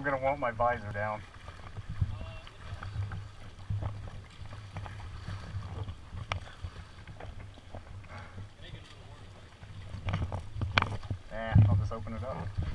I'm gonna want my visor down. Eh, I'll just open it up.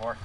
Four.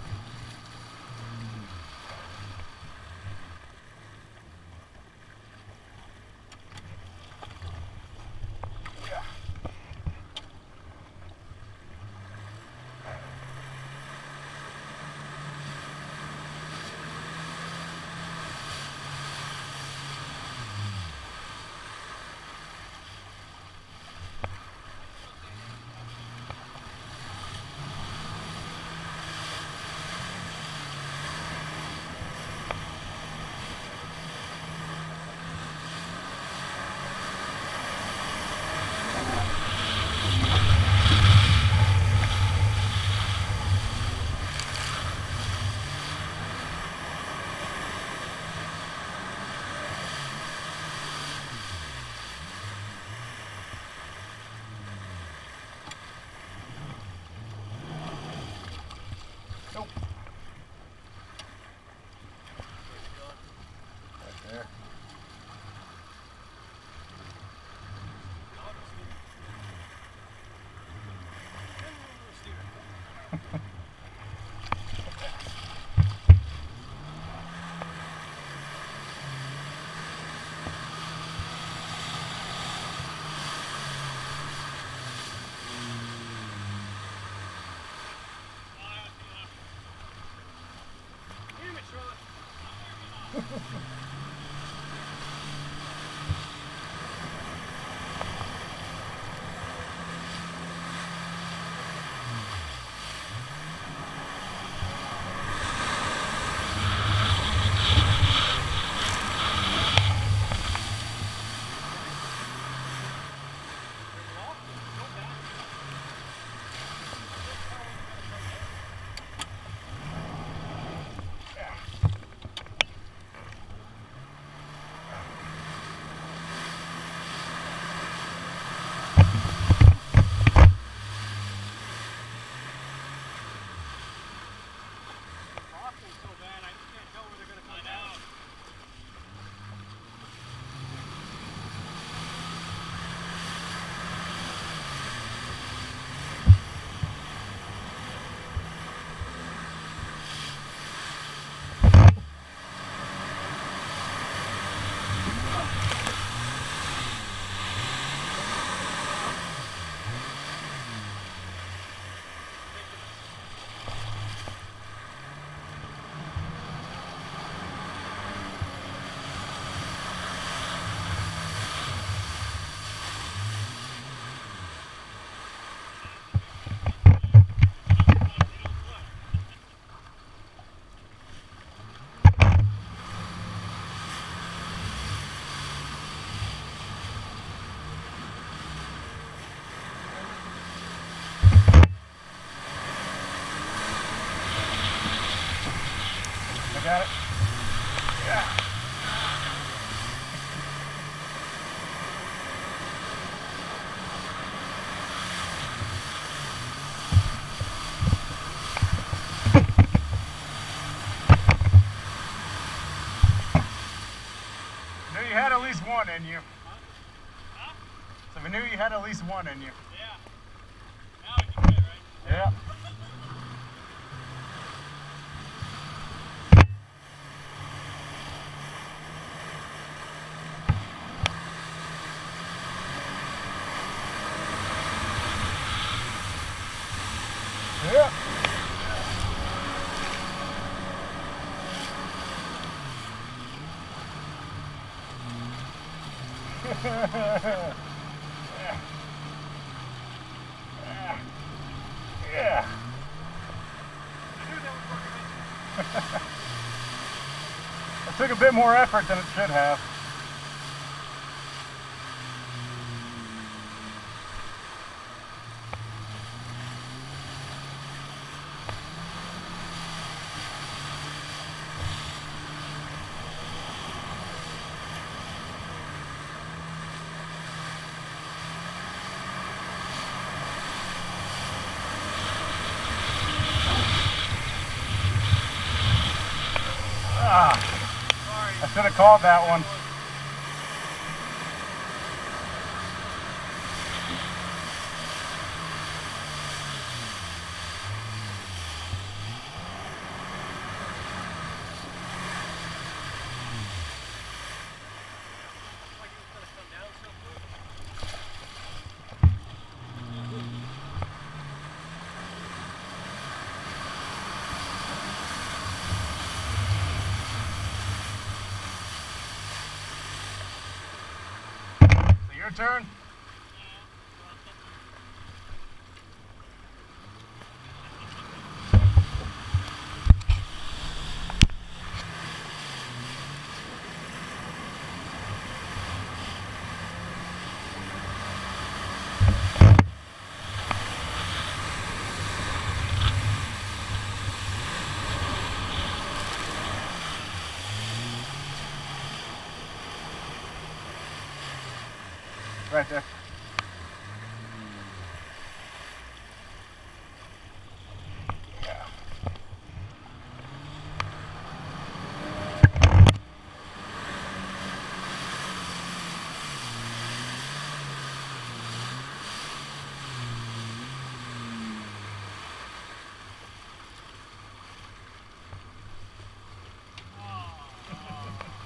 Ha ha ha. Got it? Yeah. Knew you had at least one in you. So we knew you had at least one in you. Yeah. Now we can fit, right? Yeah. Yeah. I working. It took a bit more effort than it should have. Ah, I should have called that one. Like it was gonna come down so quick. So your turn. Right there. Yeah.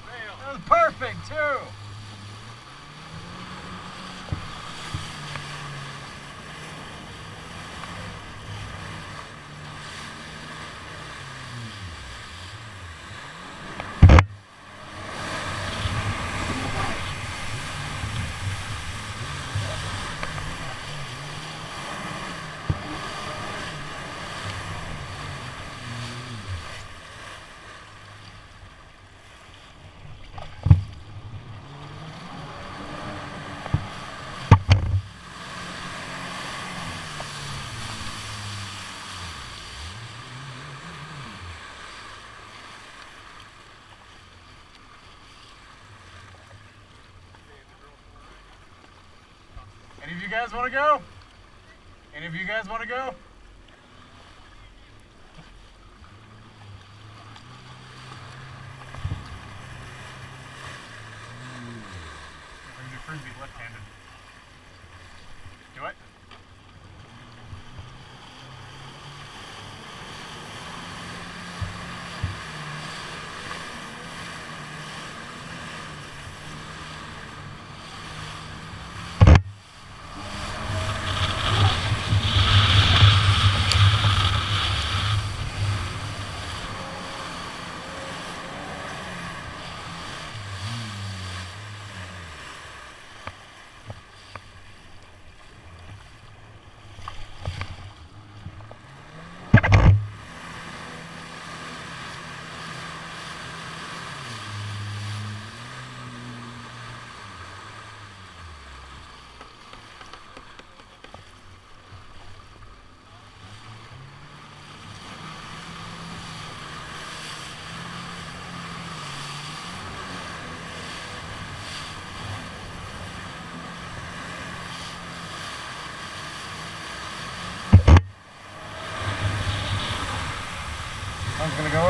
Fail. That was perfect too. Any of you guys want to go? Any of you guys want to go? one's going to go